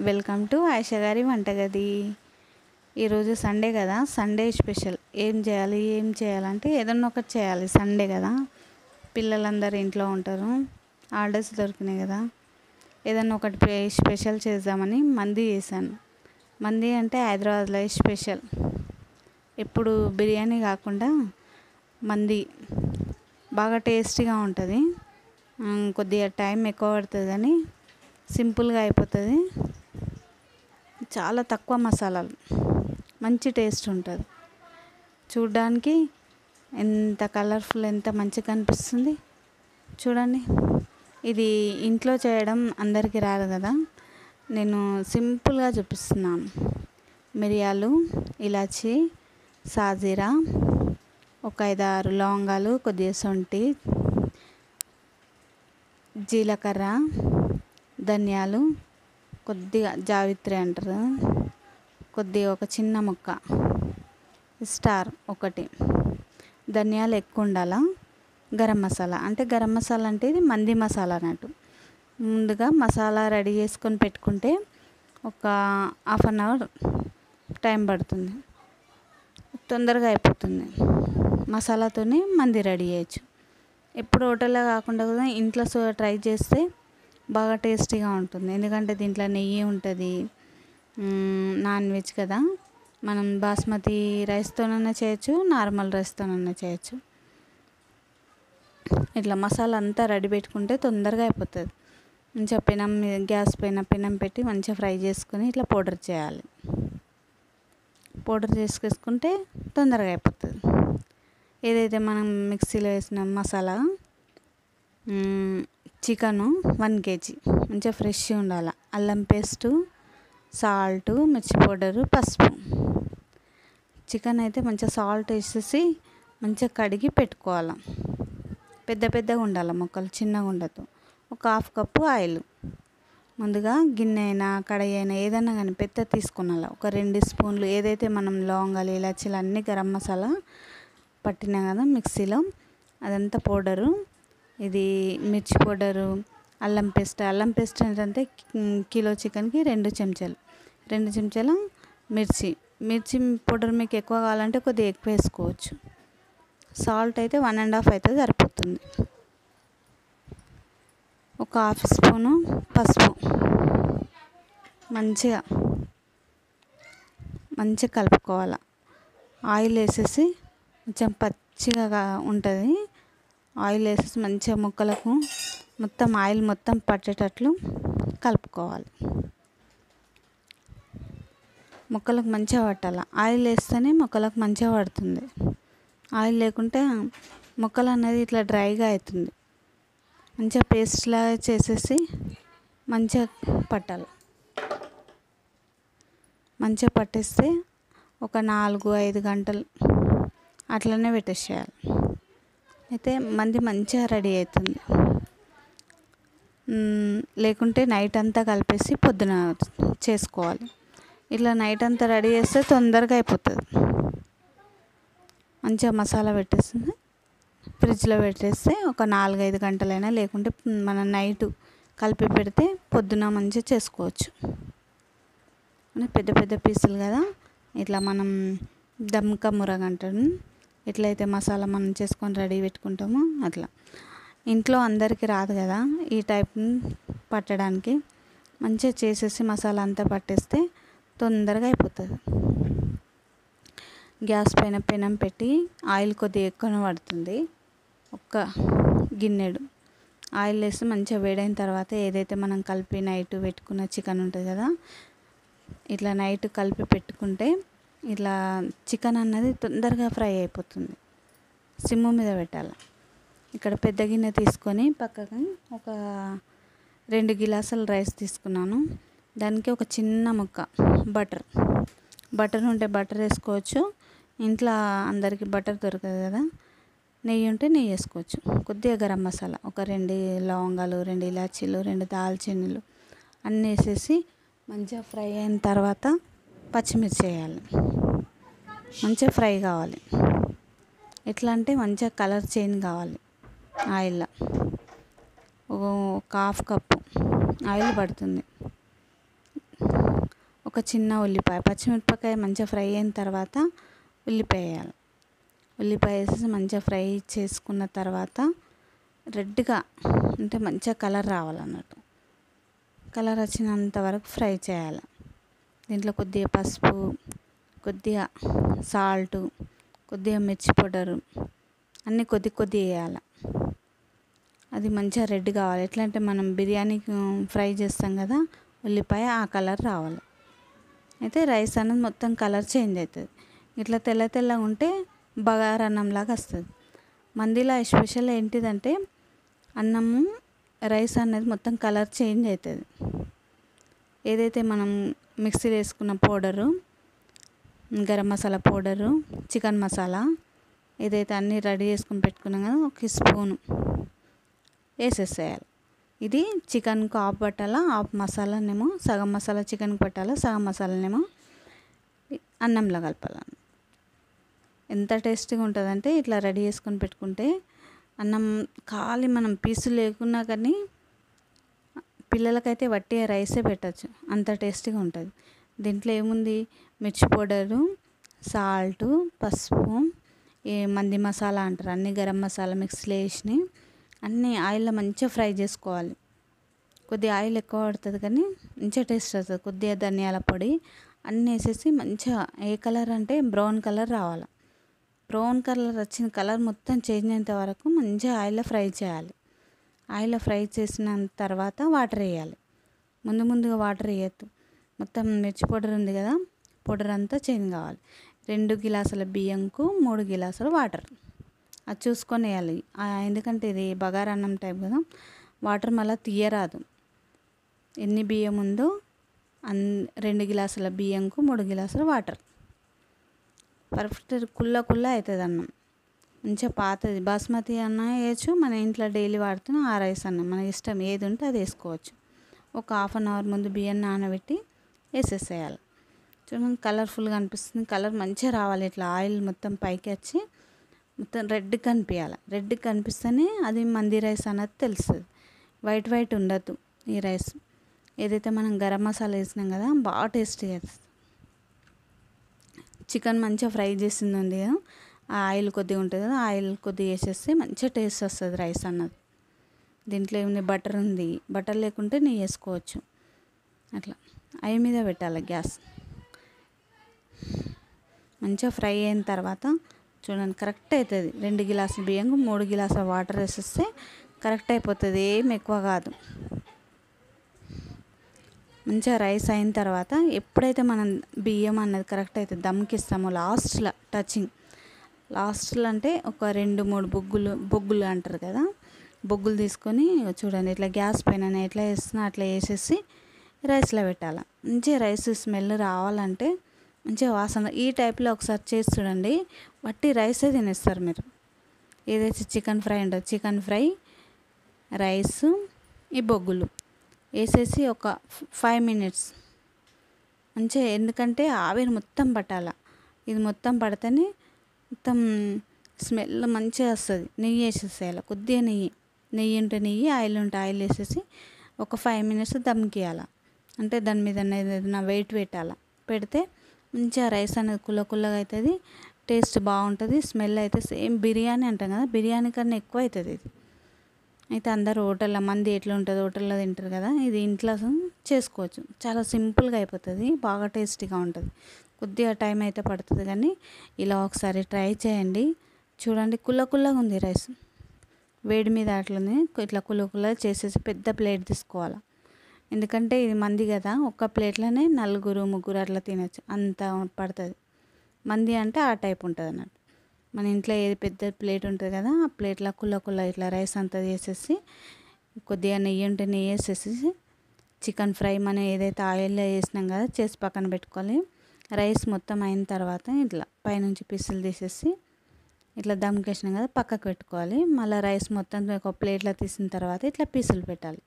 Welcome to ఆయిష గారి వంటగది ఈరోజు సండే కదా సండే స్పెషల్. ఏం చేయాలి ఏం చేయాలంటే ఏదన్నా ఒకటి చేయాలి సండే కదా. పిల్లలందరూ ఇంట్లో ఉంటారు ఆర్డర్స్ దొరికినాయి కదా. ఏదన్నా ఒకటి స్పెషల్ చేద్దామని మంది చేశాను. మంది అంటే హైదరాబాద్లో స్పెషల్. ఎప్పుడు బిర్యానీ కాకుండా మంది. బాగా టేస్టీగా ఉంటుంది. కొద్దిగా టైం ఎక్కువ పడుతుందని సింపుల్గా అయిపోతుంది. చాలా తక్కువ మసాలాలు. మంచి టేస్ట్ ఉంటుంది. చూడ్డానికి ఎంత కలర్ఫుల్ ఎంత మంచిగా అనిపిస్తుంది. చూడండి. ఇది ఇంట్లో చేయడం అందరికీ రాదు కదా. నేను సింపుల్గా చూపిస్తున్నాను. మిరియాలు ఇలాచి సాజీరా ఒక ఐదు ఆరు లవంగాలు కొద్దిగా సొంటి జీలకర్ర ధనియాలు కొద్దిగా జావిత్రి అంటారు. కొద్దిగా ఒక చిన్న ముక్క. స్టార్ ఒకటి. ధనియాలు ఎక్కువ ఉండాలా? గరం మసాలా. అంటే గరం మసాలా అంటే ఇది మంది మసాలా అన్నట్టు. ముందుగా మసాలా రెడీ చేసుకొని పెట్టుకుంటే ఒక హాఫ్ అన్ అవర్ టైం పడుతుంది. తొందరగా అయిపోతుంది. మసాలాతోనే మంది రెడీ చేయొచ్చు ఎప్పుడు హోటల్లో కాకుండా కూడా ఇంట్లో సో ట్రై చేస్తే బాగా టేస్టీగా ఉంటుంది. ఎందుకంటే దీంట్లో నెయ్యి ఉంటుంది నాన్ వెజ్ కదా. మనం బాస్మతి రైస్తోనైనా చేయొచ్చు నార్మల్ రైస్తోనైనా చేయొచ్చు. ఇట్లా మసాలా అంతా రెడీ పెట్టుకుంటే తొందరగా అయిపోతుంది. మంచిగా పెనం గ్యాస్ పైన పెనం పెట్టి మంచిగా ఫ్రై చేసుకొని ఇట్లా పౌడర్ చేయాలి. పౌడర్ చేసుకేసుకుంటే తొందరగా అయిపోతుంది. ఏదైతే మనం మిక్సీలో వేసిన మసాలా చికెను వన్ కేజీ. మంచిగా ఫ్రెష్గా ఉండాలి. అల్లం పేస్టు సాల్ట్ మిర్చి పౌడరు పసుపు. చికెన్ అయితే మంచిగా సాల్ట్ వేసేసి మంచిగా కడిగి పెట్టుకోవాలి. పెద్ద పెద్దగా ఉండాలి మొక్కలు చిన్నగా ఉండదు. ఒక హాఫ్ కప్పు ఆయిల్. ముందుగా గిన్నె అయినా కడాయి అయినా ఏదైనా కానీ పెద్ద తీసుకున్నాల. ఒక రెండు స్పూన్లు ఏదైతే మనం లవంగాలు ఇలాచీలు అన్నీ గరం మసాలా పట్టినా కదా మిక్సీలో. అదంతా పౌడరు. ఇది మిర్చి పౌడరు అల్లం పేస్ట్. అల్లం పేస్ట్ ఏంటంటే కిలో చికెన్కి రెండు చెంచాలు. రెండు చెంచాలు మిర్చి. మిర్చి పౌడర్ మీకు ఎక్కువ కావాలంటే కొద్దిగా ఎక్కువ వేసుకోవచ్చు. సాల్ట్ అయితే వన్ అండ్ హాఫ్ అయితే సరిపోతుంది. ఒక హాఫ్ స్పూను పసుపు. మంచిగా మంచిగా కలుపుకోవాలి. ఆయిల్ వేసేసి కొంచెం పచ్చిగా ఉంటుంది. ఆయిల్ వేసేసి మంచిగా ముక్కలకు మొత్తం ఆయిల్ మొత్తం పట్టేటట్లు కలుపుకోవాలి. మొక్కలకు మంచిగా పట్టాలి. ఆయిల్ వేస్తేనే మొక్కలకు మంచిగా పడుతుంది. ఆయిల్ లేకుంటే మొక్కలు అనేది ఇట్లా డ్రైగా అవుతుంది మంచిగా పేస్ట్ లాగా చేసేసి మంచిగా పట్టాలి. మంచిగా పట్టేస్తే ఒక నాలుగు ఐదు గంటలు అట్లనే పెట్టేసేయాలి. అయితే మంది మంచిగా రెడీ అవుతుంది. లేకుంటే నైట్ అంతా కలిపేసి పొద్దున చేసుకోవాలి. ఇట్లా నైట్ అంతా రెడీ చేస్తే తొందరగా అయిపోతుంది. మంచిగా మసాలా పెట్టేస్తుంది ఫ్రిడ్జ్లో పెట్టేస్తే ఒక నాలుగైదు గంటలైనా లేకుంటే మనం నైట్ కలిపి పెడితే పొద్దున మంచిగా చేసుకోవచ్చు. పెద్ద పెద్ద పీసులు కదా. ఇట్లా మనం దమ్క మురగ అంటారు ఎట్లయితే మసాలా మనం చేసుకొని రెడీ పెట్టుకుంటామో అట్లా. ఇంట్లో అందరికీ రాదు కదా ఈ టైప్ పట్టడానికి. మంచిగా చేసేసి మసాలా అంతా పట్టేస్తే తొందరగా అయిపోతుంది. గ్యాస్ పైన పెనం పెట్టి ఆయిల్ కొద్దిగా ఎక్కువనే పడుతుంది. ఒక్క గిన్నెడు. ఆయిల్ వేసి మంచిగా వేడైన తర్వాత ఏదైతే మనం కలిపి నైట్ పెట్టుకున్న చికెన్ ఉంటుంది కదా ఇట్లా నైట్ కలిపి పెట్టుకుంటే ఇట్లా చికెన్ అన్నది తొందరగా ఫ్రై అయిపోతుంది. సిమ్ము మీద పెట్టాలి. ఇక్కడ పెద్ద గిన్నె తీసుకొని పక్కకి ఒక రెండు గిలాసుల రైస్ తీసుకున్నాను. దానికి ఒక చిన్న ముక్క బటర్. బటర్ ఉంటే బటర్ వేసుకోవచ్చు. ఇంట్లో అందరికీ బటర్ దొరకదు కదా. నెయ్యి ఉంటే నెయ్యి వేసుకోవచ్చు. కొద్దిగా గరం మసాలా ఒక రెండు లవంగాలు రెండు ఇలాచీలు రెండు దాల్చినలు అన్నీ వేసేసి మంచిగా ఫ్రై అయిన తర్వాత పచ్చిమిర్చి వేయాలి మంచిగా ఫ్రై కావాలి. ఎట్లా అంటే మంచిగా కలర్ చేంజ్ కావాలి. ఆయిల్లో ఒక హాఫ్ కప్పు ఆయిల్ పడుతుంది. ఒక చిన్న ఉల్లిపాయ పచ్చిమిరపకాయ మంచిగా ఫ్రై అయిన తర్వాత ఉల్లిపాయ వేయాలి. ఉల్లిపాయ వేసేసి మంచిగా ఫ్రై చేసుకున్న తర్వాత రెడ్గా అంటే మంచిగా కలర్ రావాలన్నట్టు. కలర్ వచ్చినంత వరకు ఫ్రై చేయాలి. దీంట్లో కొద్దిగా పసుపు కొద్దిగా సాల్ట్ కొద్దిగా మిర్చి పౌడరు అన్నీ కొద్ది కొద్ది వేయాలి. అది మంచిగా రెడ్ కావాలి. ఎట్లా అంటే మనం బిర్యానీకి ఫ్రై చేస్తాం కదా ఉల్లిపాయ ఆ కలర్ రావాలి. అయితే రైస్ అనేది మొత్తం కలర్ చేంజ్ అవుతుంది. ఇట్లా తెల్ల తెల్లగా ఉంటే బగారా అన్నంలాగా వస్తుంది. మందిలో స్పెషల్ ఏంటిదంటే అన్నము రైస్ అనేది మొత్తం కలర్ చేంజ్ అవుతుంది. ఏదైతే మనం మిక్సీలో వేసుకున్న powder garam masala powder chicken masala ఏదైతే అన్నీ రెడీ చేసుకుని పెట్టుకున్నాం కదా ఒక స్పూను వేసేసేయాలి. ఇది చికెన్కు ఆఫ్ పట్టాలా ఆఫ్ మసాలానేమో సగం మసాలా చికెన్కి పట్టాలా సగం మసాలానేమో అన్నంలో కలపాలి. ఎంత టేస్టీగా ఉంటుందంటే ఇట్లా రెడీ చేసుకొని పెట్టుకుంటే అన్నం ఖాళీ మనం పీసు లేకున్నా కానీ పిల్లలకైతే వట్టి రైసే పెట్టచ్చు. అంత టేస్టీగా ఉంటుంది. దీంట్లో ఏముంది? మిర్చి పౌడరు సాల్ట్ పసుపు ఏ మంది మసాలా అంటారు. అన్ని గరం మసాలా మిక్స్లో వేసినాయి అన్నీ ఆయిల్లో మంచిగా ఫ్రై చేసుకోవాలి. కొద్దిగా ఆయిల్ ఎక్కువ పడుతుంది కానీ మంచిగా టేస్ట్ వస్తుంది. కొద్దిగా ధనియాల పొడి అన్నీ వేసేసి మంచిగా ఏ కలర్ అంటే బ్రౌన్ కలర్ రావాలి. బ్రౌన్ కలర్ వచ్చిన కలర్ మొత్తం చేంజ్ అయ్యేంత వరకు మంచిగా ఆయిల్లో ఫ్రై చేయాలి. ఆయిల్లో ఫ్రై చేసిన తర్వాత వాటర్ వేయాలి. ముందు ముందుగా వాటర్ వేయద్దు. మొత్తం మిర్చి పౌడర్ ఉంది కదా పౌడర్ అంతా చేంజ్ కావాలి. రెండు గిలాసుల బియ్యంకు మూడు గిలాసులు వాటర్. అది చూసుకొని వేయాలి. ఎందుకంటే ఇది బగారా అన్నం టైప్ కదా వాటర్ మళ్ళీ తీయరాదు. ఎన్ని బియ్యం ఉందో అన్ రెండు గిలాసుల బియ్యంకు మూడు గిలాసులు వాటర్. పర్ఫెక్ట్ కుల్ల కుల్ల అవుతుంది అన్నం. మంచిగా పాతది. బాస్మతి అన్న వేయచ్చు. మన ఇంట్లో డైలీ వాడుతున్న ఆ రైస్ అన్న. మన ఇష్టం ఏది ఉంటే అది వేసుకోవచ్చు. ఒక హాఫ్ అన్ అవర్ ముందు బియ్యం నానబెట్టి వేసేసేయాలి. చూడండి కలర్ఫుల్గా అనిపిస్తుంది. కలర్ మంచిగా రావాలి. ఇట్లా ఆయిల్ మొత్తం పైకి వచ్చి మొత్తం రెడ్ కనిపించాలి. రెడ్ కనిపిస్తేనే అది మంది రైస్ అన్నది తెలుస్తుంది. వైట్ వైట్ ఉండద్దు ఈ రైస్. ఏదైతే మనం గరం మసాలా వేసినాం కదా బాగా టేస్టీగా చికెన్ మంచిగా ఫ్రై చేసింది ఉంది కదా. ఆయిల్ కొద్దిగా ఉంటుంది కదా ఆయిల్ కొద్దిగా వేసేస్తే మంచిగా టేస్ట్ వస్తుంది రైస్ అన్నది. దీంట్లో ఏముంది? బటర్ ఉంది. బటర్ లేకుంటే నెయ్యి వేసుకోవచ్చు. అట్లా. అవి మీద పెట్టాలి గ్యాస్. మంచిగా ఫ్రై అయిన తర్వాత చూడండి కరెక్ట్ అవుతుంది. రెండు గిలాసుల బియ్యం మూడు గిలాసుల వాటర్ వేసేస్తే కరెక్ట్ అయిపోతుంది. ఏం ఎక్కువ కాదు. మంచిగా రైస్ అయిన తర్వాత ఎప్పుడైతే మనం బియ్యం అన్నది కరెక్ట్ అయితే దమ్కిస్తామో లాస్ట్లో టచింగ్. లాస్ట్లో అంటే ఒక రెండు మూడు బొగ్గులు బొగ్గులు అంటారు కదా బొగ్గులు తీసుకొని చూడండి ఇట్లా గ్యాస్ పైన ఎట్లా వేస్తున్నా అట్లా వేసేసి రైస్లో పెట్టాలి. మంచిగా రైస్ స్మెల్ రావాలంటే మంచిగా వాసన ఈ టైప్లో ఒకసారి చేసి చూడండి. వట్టి రైసే తినేస్తారు మీరు. ఏదైతే చికెన్ ఫ్రై ఉండదు చికెన్ ఫ్రై రైస్ ఈ బొగ్గులు వేసేసి ఒక ఫైవ్ మినిట్స్ మంచిగా ఎందుకంటే ఆవిరి మొత్తం పట్టాల. ఇది మొత్తం పడితేనే మొత్తం స్మెల్ మంచిగా వస్తుంది. నెయ్యి వేసేసేయాలి కొద్దిగా నెయ్యి. నెయ్యి ఉంటే నెయ్యి ఆయిల్ ఉంటే ఆయిల్ వేసేసి ఒక ఫైవ్ మినిట్స్ దమ్కియాల అంటే దాని మీద ఏదైనా వెయిట్ పెట్టాల. పెడితే మంచిగా రైస్ అనేది కుల్ల కుల్లగా అవుతుంది టేస్ట్ బాగుంటుంది స్మెల్ అయితే సేమ్ బిర్యానీ అంటాం కదా బిర్యానీ కన్నా ఎక్కువ అవుతుంది ఇది. అయితే అందరూ హోటల్లో మంది ఎట్లా ఉంటుంది హోటల్లో తింటారు కదా ఇది ఇంట్లో చేసుకోవచ్చు. చాలా సింపుల్గా అయిపోతుంది బాగా టేస్టీగా ఉంటుంది. కొద్దిగా టైం అయితే పడుతుంది కానీ ఇలా ఒకసారి ట్రై చేయండి. చూడండి కుల్ల కుల్లగా ఉంది రైస్. వేడి మీద అట్లనే ఇట్లా కుల్ల కుల్ల చేసేసి పెద్ద ప్లేట్ తీసుకోవాలి. ఎందుకంటే ఇది మంది కదా ఒక్క ప్లేట్లోనే నలుగురు ముగ్గురు అట్లా తినచ్చు. అంత పడుతుంది. మంది అంటే ఆ టైప్ ఉంటుంది అన్నట్టు. మన ఇంట్లో ఏది పెద్ద ప్లేట్ ఉంటుంది కదా ఆ ప్లేట్లో కుల్ల కుల్ల ఇట్లా రైస్ అంతా చేసేసి కొద్దిగా నెయ్యి ఉంటే నెయ్యి వేసేసి చికెన్ ఫ్రై మనం ఏదైతే ఆయిల్లో వేసినాం కదా చేసి పక్కన పెట్టుకోవాలి. రైస్ మొత్తం అయిన తర్వాత ఇట్లా పైనుంచి పీసులు తీసేసి ఇట్లా దమ్కేసిన కదా పక్కకు పెట్టుకోవాలి. మళ్ళీ రైస్ మొత్తం ఒక ప్లేట్లో తీసిన తర్వాత ఇట్లా పీసులు పెట్టాలి.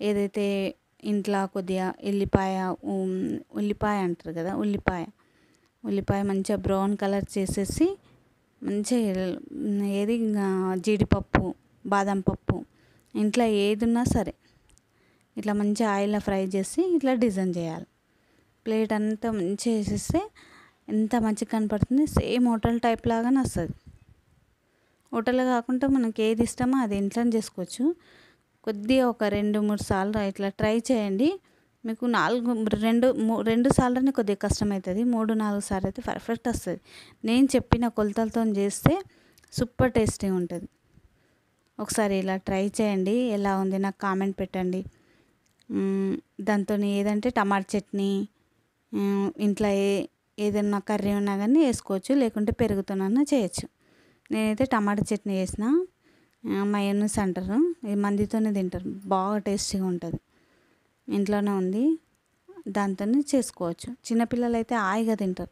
ఏదైతే ఇంట్లో కొద్దిగా ఎల్లిపాయ ఉల్లిపాయ అంటారు కదా ఉల్లిపాయ. ఉల్లిపాయ మంచిగా బ్రౌన్ కలర్ చేసేసి మంచిగా ఏది జీడిపప్పు బాదం పప్పు ఇంట్లో ఏది ఉన్నా సరే ఇట్లా మంచి ఆయిల్లో ఫ్రై చేసి ఇట్లా డిజైన్ చేయాలి. ప్లేట్ అంతా మంచిగా వేసేస్తే ఎంత మంచిగా కనపడుతుంది? సేమ్ హోటల్ టైప్ లాగానే వస్తుంది. హోటల్ కాకుండా మనకి ఏది ఇష్టమో అది ఇంట్లోనే చేసుకోవచ్చు. కొద్దిగా ఒక రెండు మూడు సార్లు ఇట్లా ట్రై చేయండి. మీకు నాలుగు రెండు రెండు సార్లనే కొద్దిగా కష్టమవుతుంది. మూడు నాలుగు సార్లు అయితే పర్ఫెక్ట్ వస్తుంది. నేను చెప్పిన కొలతలతో చేస్తే సూపర్ టేస్టీ ఉంటుంది. ఒకసారి ఇలా ట్రై చేయండి. ఎలా ఉంది నాకు కామెంట్ పెట్టండి. దాంతో ఏదంటే టమాటా చట్నీ ఇంట్లో ఏ ఏదైనా కర్రీ ఉన్నా కానీ వేసుకోవచ్చు లేకుంటే పెరుగుతోనన్నా చేయొచ్చు. నేనైతే టమాటా చట్నీ చేసిన మయోనీస్ అంటారు. ఇది మందితోనే తింటారు. బాగా టేస్టీగా ఉంటుంది. ఇంట్లోనే ఉంది. దాంతోనే చేసుకోవచ్చు. చిన్నపిల్లలు అయితే హాయిగా తింటారు.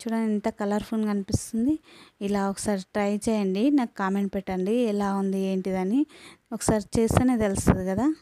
చూడండి ఎంత కలర్ఫుల్గా అనిపిస్తుంది. ఇలా ఒకసారి ట్రై చేయండి. నాకు కామెంట్ పెట్టండి. ఎలా ఉంది ఏంటిదని. ఒకసారి చేస్తేనే తెలుస్తుంది కదా.